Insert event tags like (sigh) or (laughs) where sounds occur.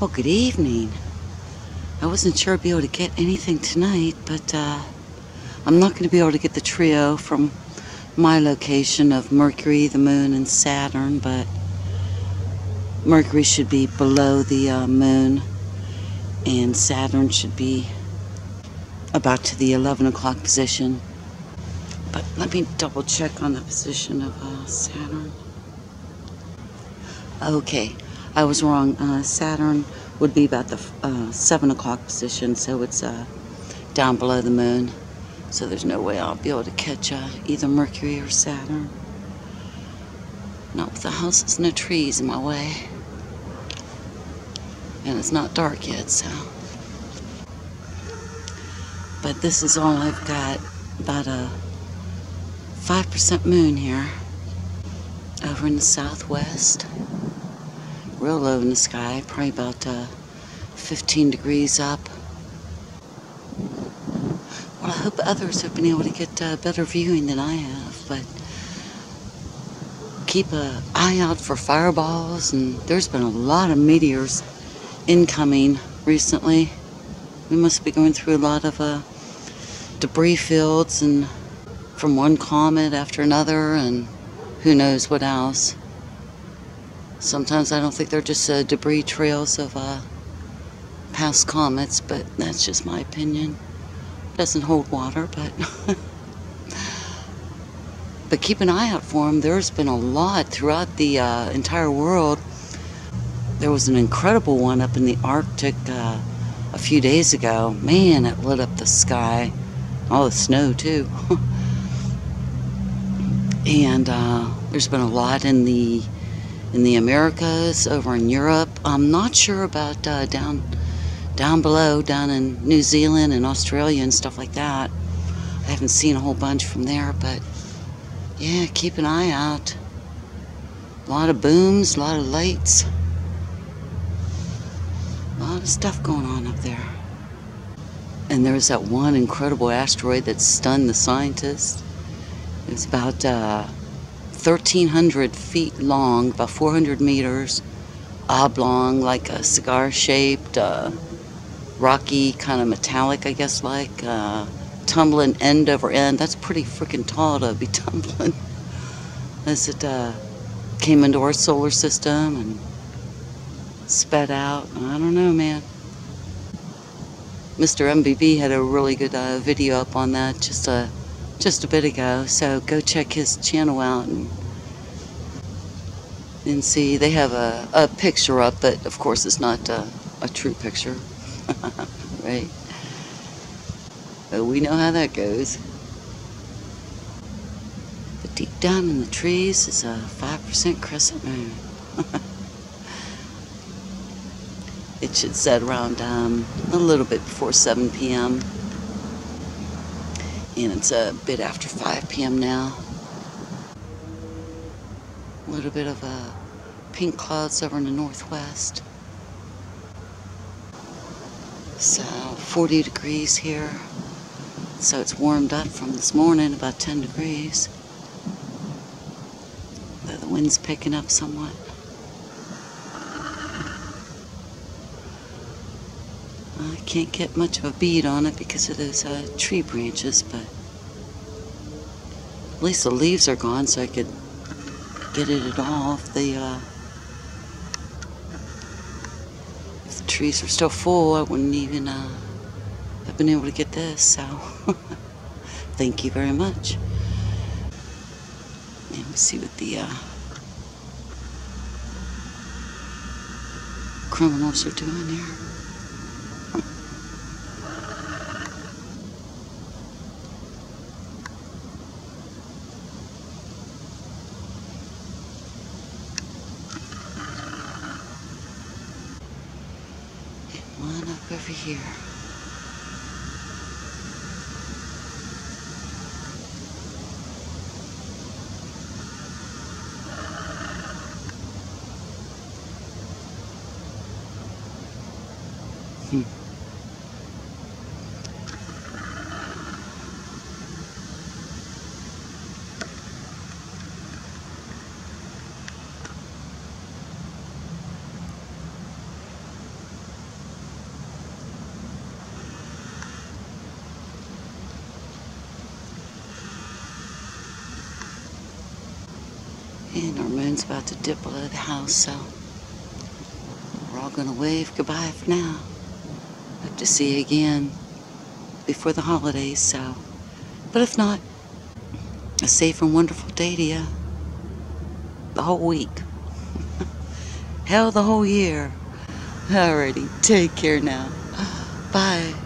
Well, good evening. I wasn't sure I'd be able to get anything tonight, but uh, I'm not going to be able to get the trio from my location of Mercury, the Moon, and Saturn, but Mercury should be below the uh, Moon, and Saturn should be about to the 11 o'clock position. But let me double check on the position of uh, Saturn. Okay, I was wrong. Uh, Saturn would be about the uh, 7 o'clock position, so it's uh, down below the moon. So there's no way I'll be able to catch uh, either Mercury or Saturn. Not with the houses and the trees in my way. And it's not dark yet, so. But this is all I've got. About a 5% moon here. Over in the southwest real low in the sky, probably about uh, 15 degrees up. Well, I hope others have been able to get uh, better viewing than I have, but keep an eye out for fireballs, and there's been a lot of meteors incoming recently. We must be going through a lot of uh, debris fields and from one comet after another, and who knows what else. Sometimes I don't think they're just uh, debris trails of uh, past comets, but that's just my opinion. Doesn't hold water, but (laughs) but keep an eye out for them. There's been a lot throughout the uh, entire world. There was an incredible one up in the Arctic uh, a few days ago. Man, it lit up the sky, all the snow too. (laughs) and uh, there's been a lot in the in the Americas, over in Europe. I'm not sure about uh, down down below, down in New Zealand and Australia and stuff like that. I haven't seen a whole bunch from there, but yeah, keep an eye out. A lot of booms, a lot of lights, a lot of stuff going on up there. And there was that one incredible asteroid that stunned the scientists. It's about uh, 1,300 feet long, about 400 meters, oblong, like a cigar shaped, uh, rocky, kind of metallic, I guess, like, uh, tumbling end over end. That's pretty freaking tall to be (laughs) tumbling. As it uh, came into our solar system and sped out. I don't know, man. Mr. MBB had a really good uh, video up on that just a just a bit ago. So go check his channel out and, and see. They have a, a picture up, but of course it's not a, a true picture. (laughs) right? But we know how that goes. But deep down in the trees is a 5% crescent moon. (laughs) it should set around um, a little bit before 7 p.m and it's a bit after 5 p.m. now. A little bit of a pink clouds over in the northwest. So 40 degrees here. So it's warmed up from this morning, about 10 degrees. The wind's picking up somewhat. I can't get much of a bead on it because of those uh, tree branches, but at least the leaves are gone so I could get it all if the, uh, if the trees were still full I wouldn't even uh, have been able to get this so (laughs) thank you very much. Let me see what the uh, criminals are doing here One up over here. Hmm. And our moon's about to dip below the house, so we're all gonna wave goodbye for now. Hope to see you again before the holidays, so. But if not, a safe and wonderful day to you. The whole week. (laughs) Hell, the whole year. Alrighty, take care now. Bye.